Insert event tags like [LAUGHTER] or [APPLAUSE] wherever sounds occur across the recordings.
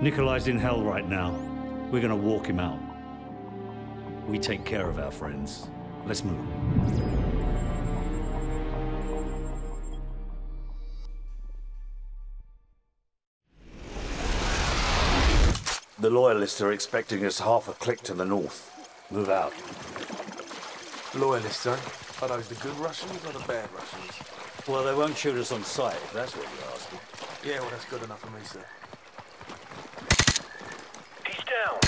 Nikolai's in hell right now. We're gonna walk him out. We take care of our friends. Let's move. The Loyalists are expecting us half a click to the north. Move out. Loyalists, eh? Are those the good Russians or the bad Russians? Well, they won't shoot us on sight, if that's what you're asking. Yeah, well, that's good enough for me, sir. Down.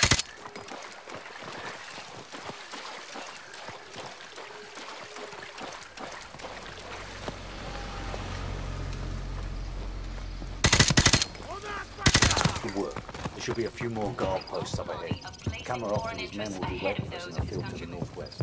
Good work. There should be a few more guard posts up ahead. Kamarov and his men will be waiting in the field to the northwest.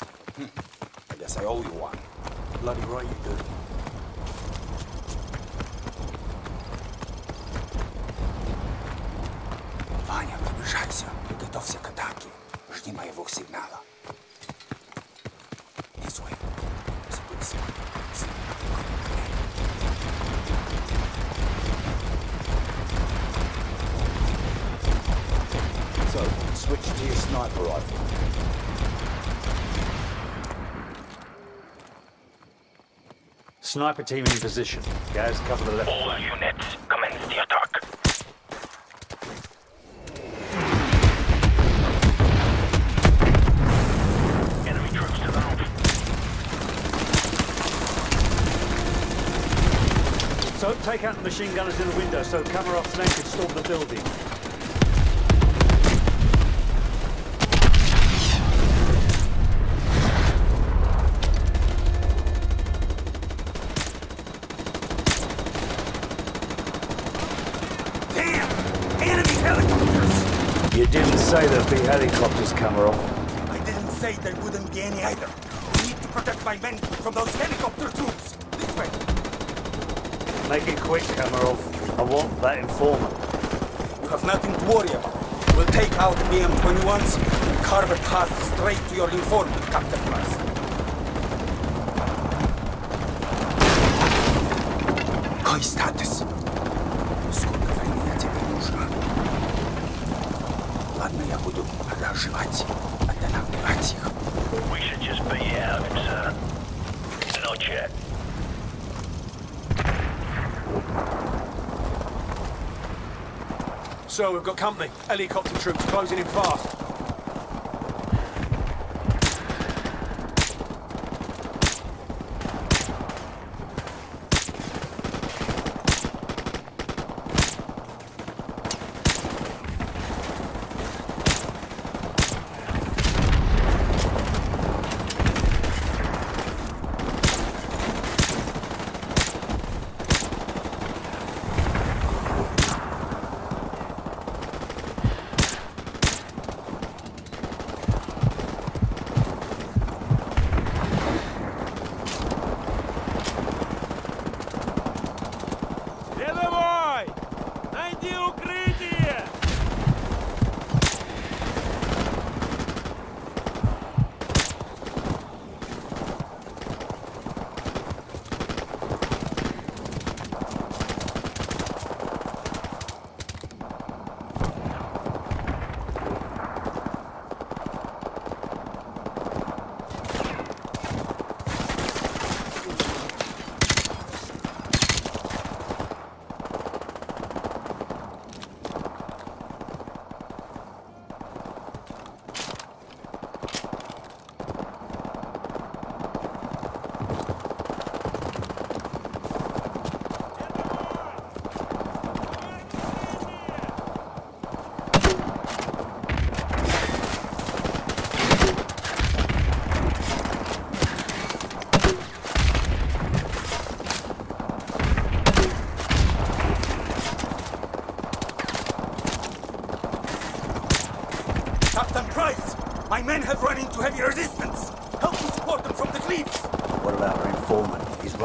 I guess I owe you one. Bloody right you do. Ваня, приближайся. Приготовься к атаке. Жди моего сигнала. This way. Забудься. So, switch to your sniper rifle. Sniper team in position. Guys, cover the left All units, commence the attack. Enemy troops to the north. So, take out the machine gunners in the window so Kamarov's men can storm the building. Damn! Enemy helicopters! You didn't say there'd be helicopters, Kamarov. I didn't say there wouldn't be any either. I need to protect my men from those helicopter troops. This way. Make it quick, Kamarov. I want that informant. You have nothing to worry about. We'll take out the M21s and carve a path straight to your informant, Captain Price. We've got company. Helicopter troops closing in fast.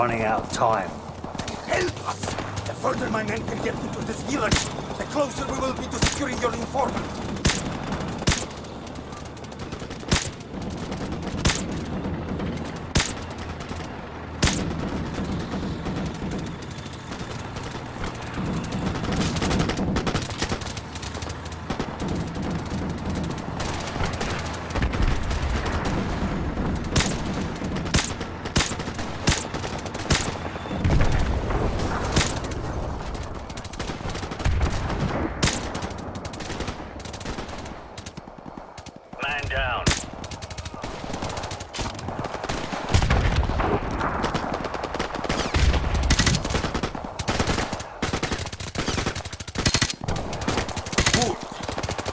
Running out of time. Help us! The further my men can get into this village, the closer we will be to securing your informant. Man down. Good.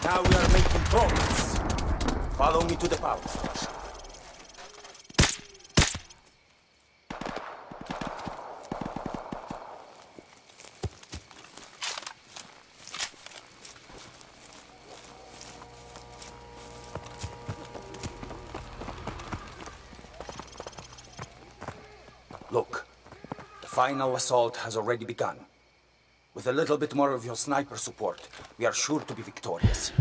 Now we Follow me to the power station. Look, the final assault has already begun. With a little bit more of your sniper support, we are sure to be victorious.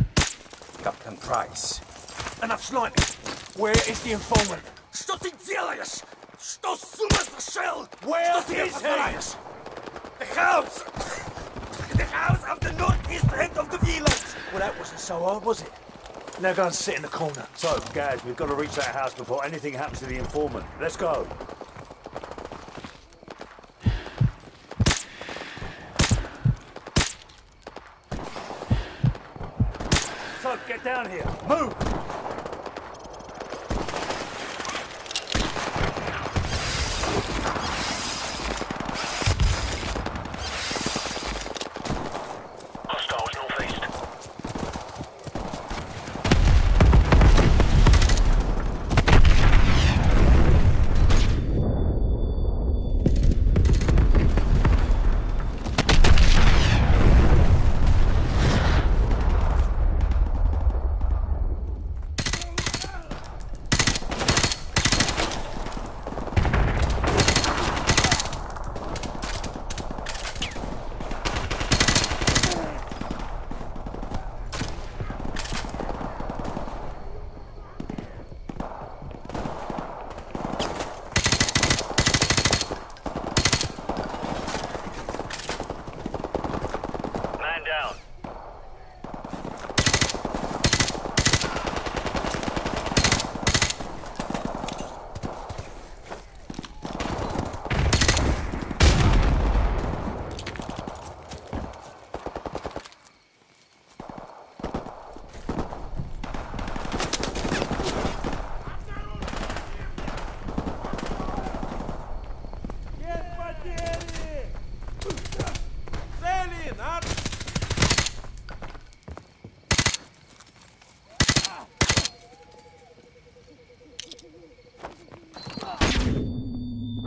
Captain Price. Enough sniping. Where is the informant? Что ты делаешь? Что с ума сошел? Where Что тебе is he? позволяешь? The house! [LAUGHS] The house of the northeast end of the village! Well, that wasn't so hard, was it? Now go and sit in the corner. So, Gaz, we've got to reach that house before anything happens to the informant. Let's go.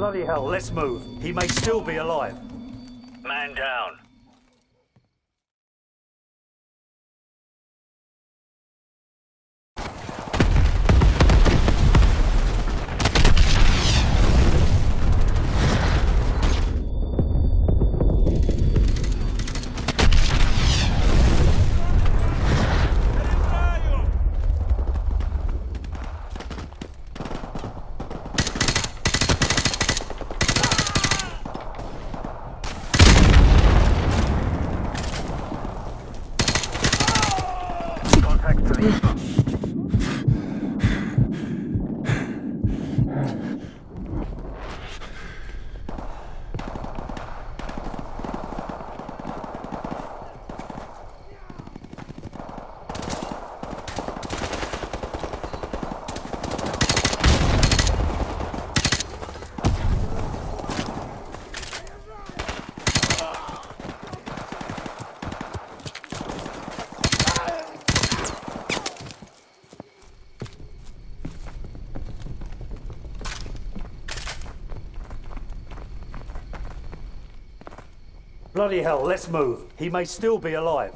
Bloody hell, let's move. He may still be alive. Man down. Contact police. Bloody hell, let's move. He may still be alive.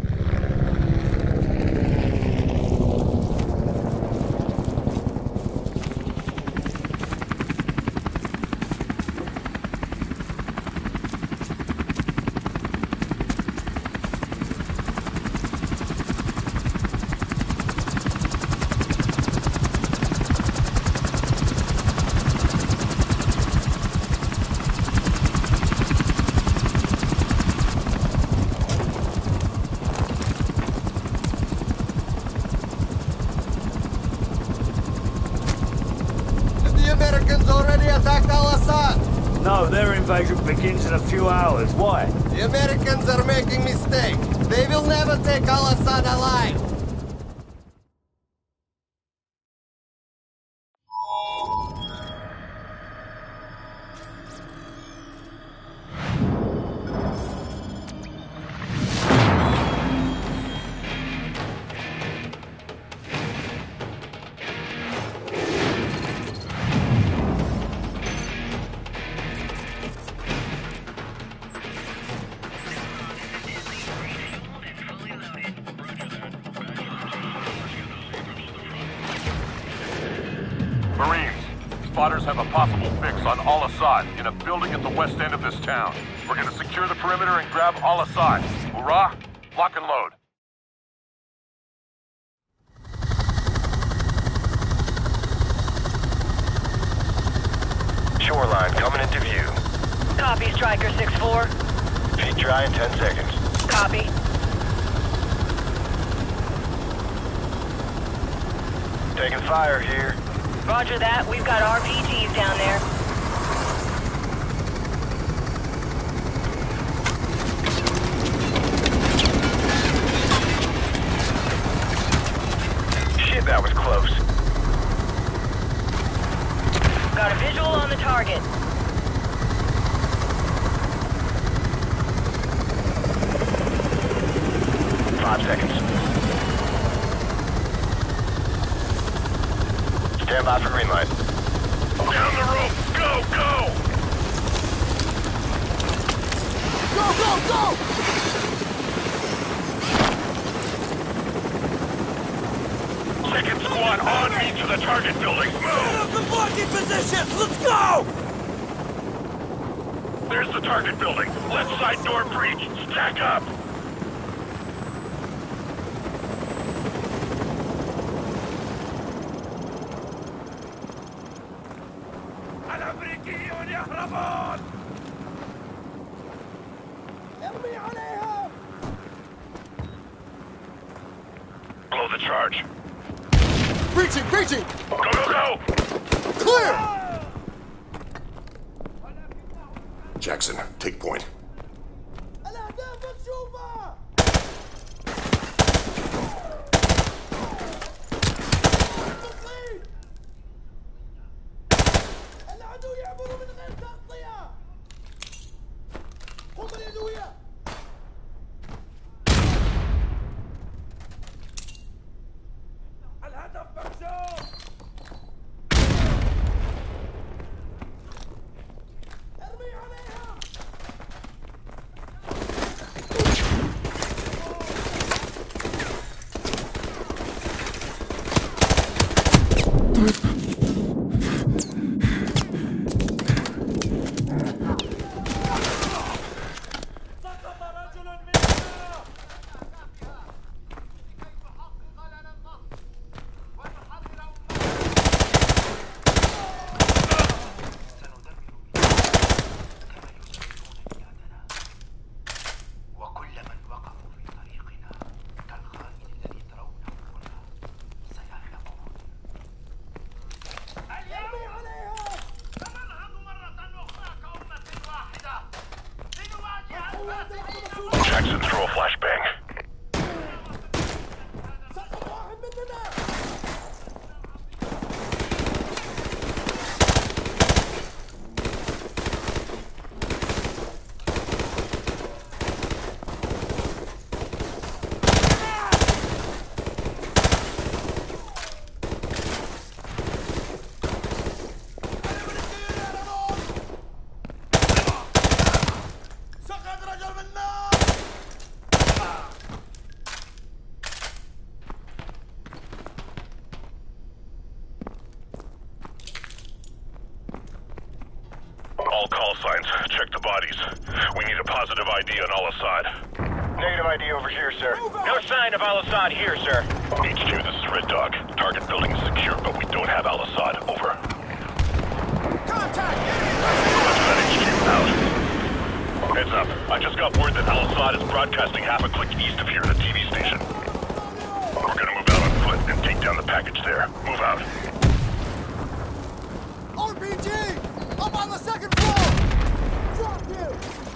Spotters have a possible fix on Al Assad in a building at the west end of this town. We're gonna secure the perimeter and grab Al Assad. Hurrah! Lock and load. Shoreline coming into view. Copy, Striker 6-4. Feet dry in 10 seconds. Copy. Taking fire here. Roger that. We've got RPGs down there. Shit, that was close. Got a visual on the target. Five seconds. For green light. Down the rope! Go, go! Go, go, go! Second squad on me to the target building. Move! Get up The blocking positions! Let's go! There's the target building. Left side door breach. Stack up. group. Call signs. Check the bodies. We need a positive ID on Al Assad. Negative ID over here, sir. No sign of Al Assad here, sir. HQ, this is Red Dog. Target building is secure, but we don't have Al Assad. Over. Contact! Roger that HQ. Out. Heads up. I just got word that Al Assad is broadcasting half a click east of here at a TV station. We're gonna move out on foot and take down the package there. Move out. RPG! Up on the second floor! Drop you!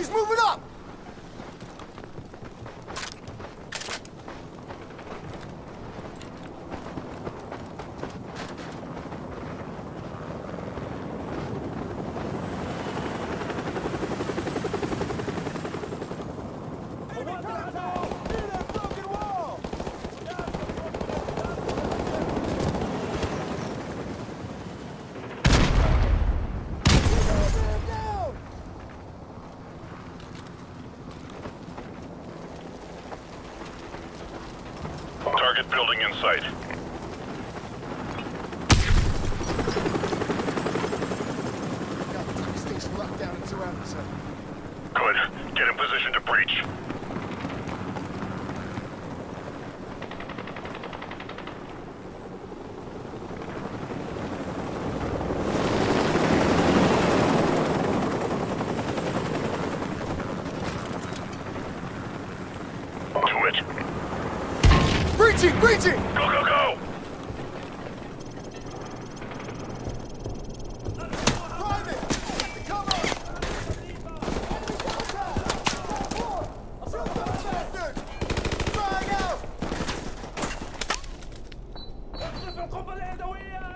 He's moving building in sight. Luigi! Go, go, go! القنبلة اليدوية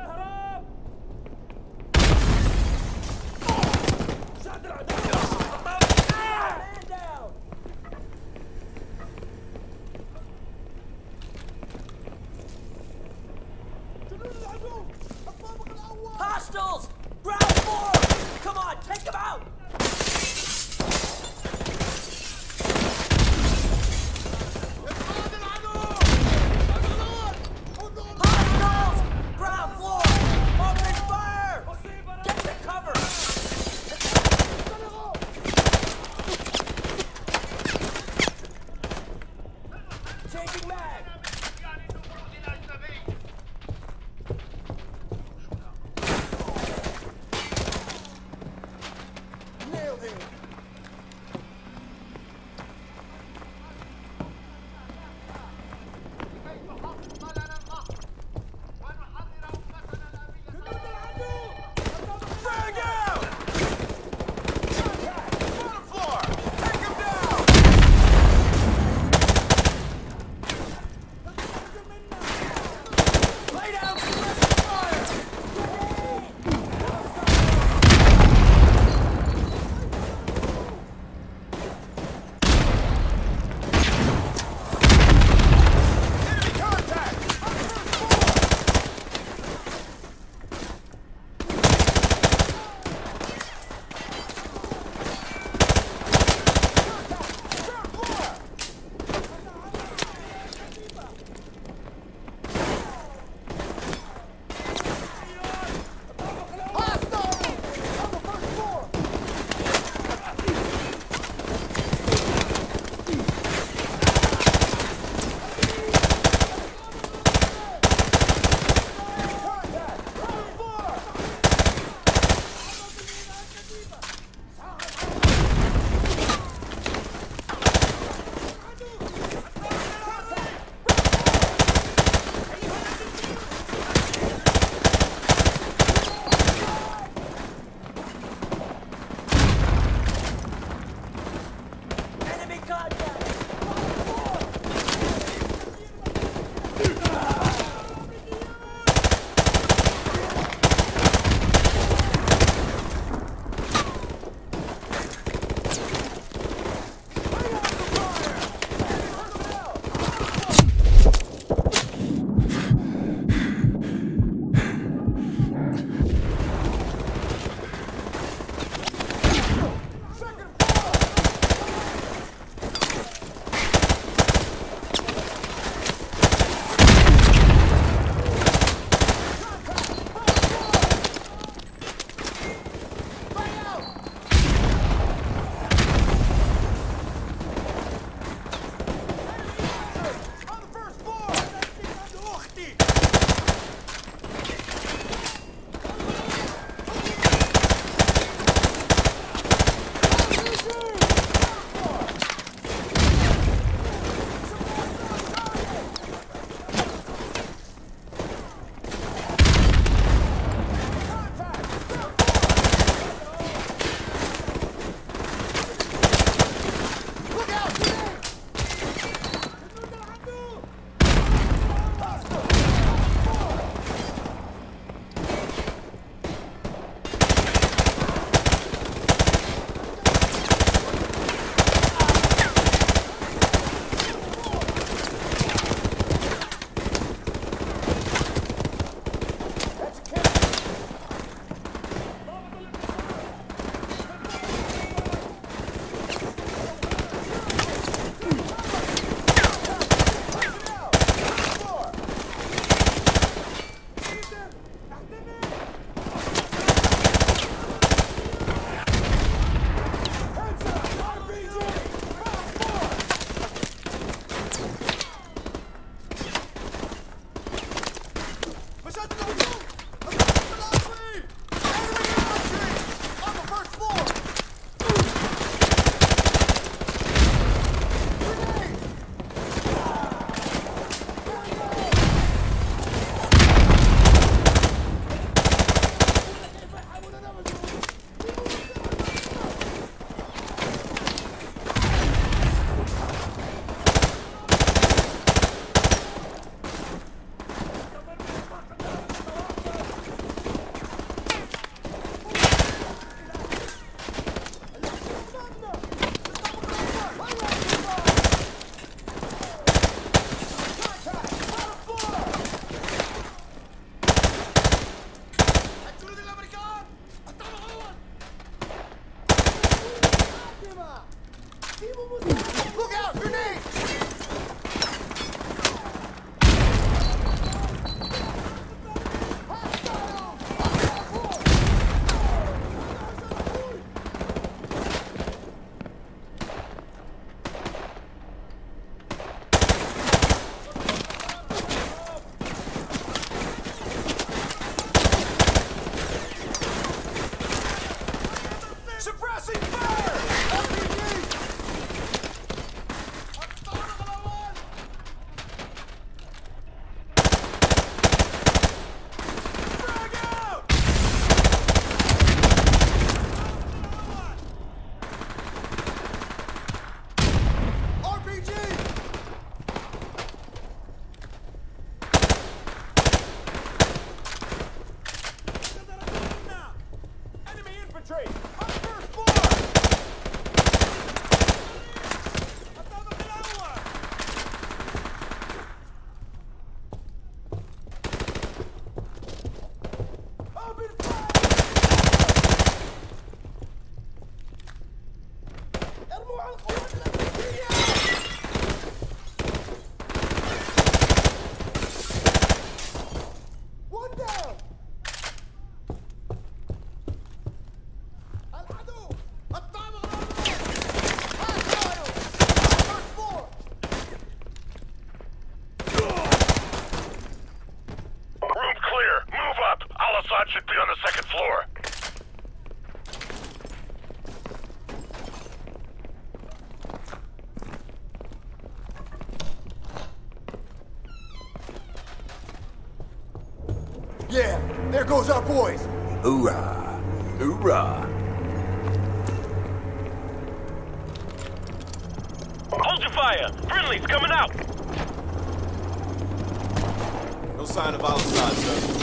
there goes our boys! Hoorah! Hoorah! Hold your fire. Friendly's coming out. No sign of Al-Asad, sir.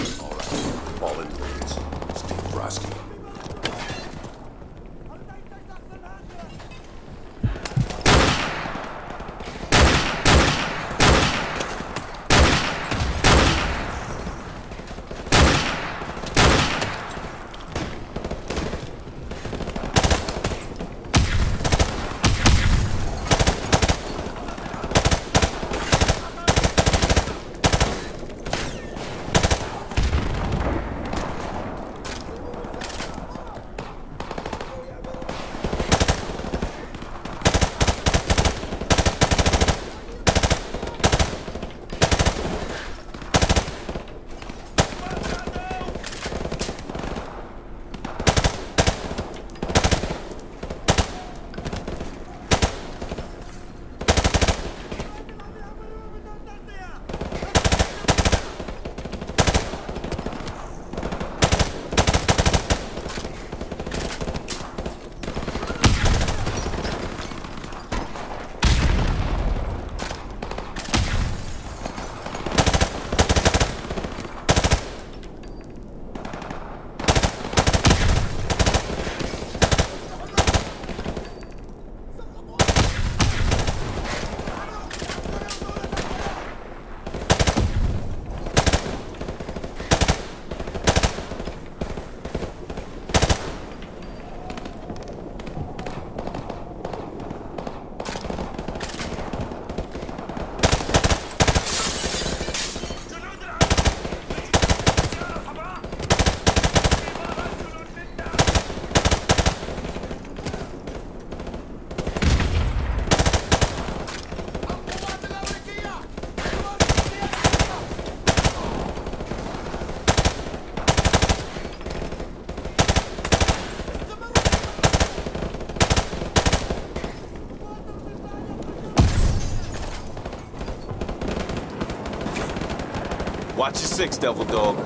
Watch your six, Devil Dog.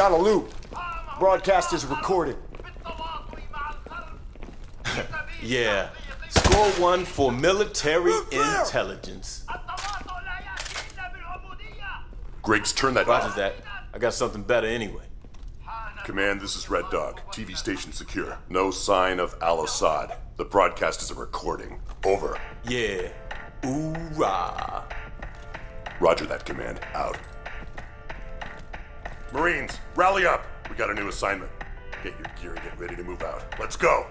It's out of loop. Broadcast is recorded. [LAUGHS] Yeah. Score one for military intelligence. Griggs, turn that Roger off. that. I got something better anyway. Command, this is Red Dog. TV station secure. No sign of Al-Asad. The broadcast is a recording. Over. Yeah. Hoorah. Roger that, Command. Out. Marines, rally up. We got a new assignment. Get your gear and get ready to move out. Let's go.